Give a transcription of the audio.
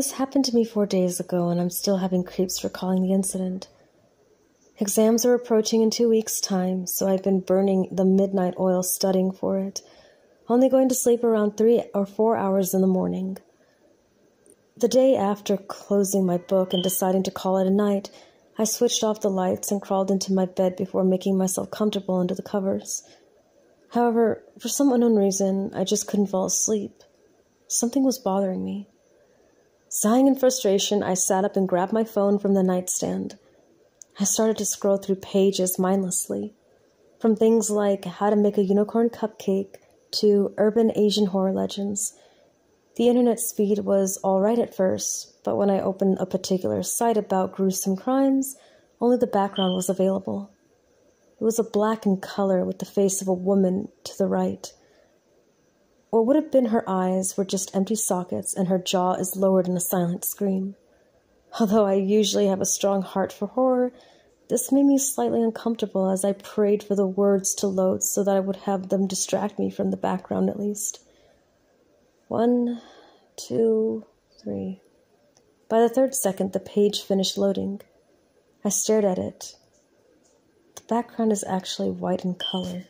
This happened to me four days ago, and I'm still having creeps recalling the incident. Exams are approaching in two weeks' time, so I've been burning the midnight oil studying for it, only going to sleep around three or four hours in the morning. The day after closing my book and deciding to call it a night, I switched off the lights and crawled into my bed before making myself comfortable under the covers. However, for some unknown reason, I just couldn't fall asleep. Something was bothering me. Sighing in frustration, I sat up and grabbed my phone from the nightstand. I started to scroll through pages mindlessly, from things like how to make a unicorn cupcake to urban Asian horror legends the internet speed was all right at first, but when I opened a particular site about gruesome crimes, only the background was available. It was a black in color with the face of a woman to the right. What would have been her eyes were just empty sockets, and her jaw is lowered in a silent scream. Although I usually have a strong heart for horror, this made me slightly uncomfortable as I prayed for the words to load so that I would have them distract me from the background at least. One, two, three. By the third second, the page finished loading. I stared at it. The background is actually white in color.